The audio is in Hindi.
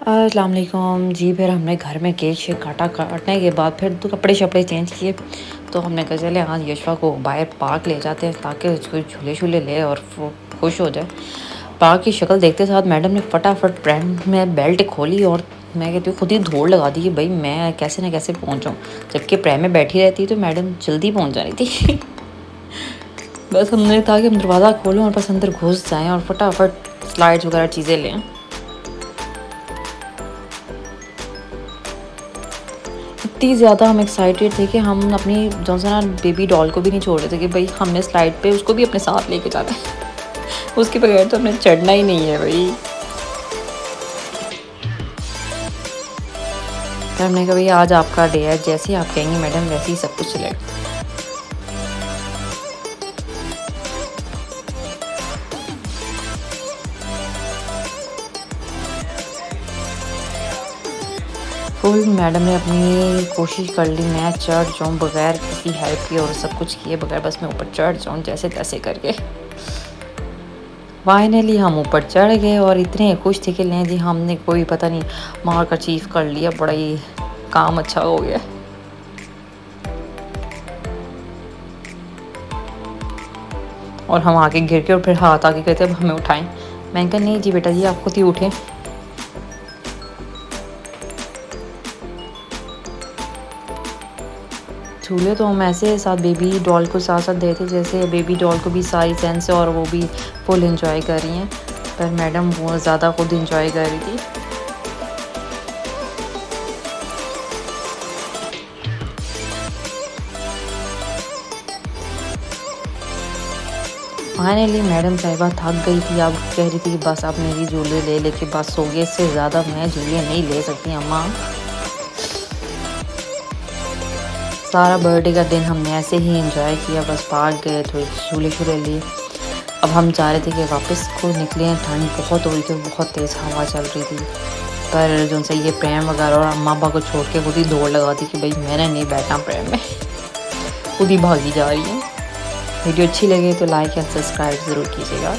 अस्सलाम जी, फिर हमने घर में केक शेक काटा, काटने के बाद फिर तो कपड़े शपड़े चेंज किए। तो हमने कहा, चले, आज यशवा को बाहर पार्क ले जाते हैं ताकि उसको झूले शूले ले और खुश हो जाए। पार्क की शक्ल देखते साथ मैडम ने फटाफट ब्रांड में बेल्ट खोली और मैं कहती हूँ, खुद ही धोड़ लगा दी कि भाई, मैं कैसे ना कैसे पहुँचाऊँ। जबकि प्रेम में बैठी रहती तो मैडम जल्दी पहुँच जा रही थी। बस हमने कहा कि हम दरवाज़ा खोलें और बस अंदर घुस जाएँ और फटाफट स्लाइड्स वगैरह चीज़ें लें। इतनी ज़्यादा हम एक्साइटेड थे कि हम अपनी जो सा बेबी डॉल को भी नहीं छोड़ रहे थे कि भाई हमने स्लाइड पे उसको भी अपने साथ लेके जाना है। उसके बगैर तो हमने चढ़ना ही नहीं है भाई। तो हमने कहा, भाई आज आपका डे है, जैसे आप कहेंगे मैडम, वैसे ही सब कुछ चलेगा। फुल मैडम ने अपनी कोशिश कर ली, मैं चढ़ जाऊँ बगैर किसी हेल्प के और सब कुछ किए बगैर, बस मैं ऊपर चढ़ जाऊँ जैसे तैसे करके। फाइनली हम ऊपर चढ़ गए और इतने खुश थे कि लें जी, हमने कोई पता नहीं, मार का चीफ कर लिया, बड़ा ही काम अच्छा हो गया। और हम आगे गिर के और फिर हाथ आगे कहते अब हमें उठाएँ। मैंने कहा, नहीं जी बेटा जी, आप खुद ही उठें। झूले तो हम ऐसे साथ बेबी डॉल को साथ साथ देते जैसे बेबी डॉल को भी सारी सेंस है और वो भी फुल इंजॉय कर रही हैं। पर मैडम वो ज़्यादा खुद इंजॉय कर रही थी। फाइनली मैडम साहिबा थक गई थी। अब कह रही थी कि बस अब मेरी झूले ले लेके बस हो गए इससे ज़्यादा मैं झूले नहीं ले सकती, अम्मा। सारा बर्थडे का दिन हमने ऐसे ही इंजॉय किया, बस पार्क गए, थोड़े झूले शूले लिए। अब हम चाह रहे थे कि वापस को निकले हैं, ठंड बहुत हो रही थी, बहुत तेज़ हवा चल रही थी। पर जो से ये प्रेम वगैरह और अम्मा अब्बा को छोड़ के खुद ही दौड़ लगा दी कि भाई मैंने नहीं बैठा प्रेम में। खुद ही भागी जा रही है। वीडियो अच्छी लगे तो लाइक एंड सब्सक्राइब ज़रूर कीजिएगा।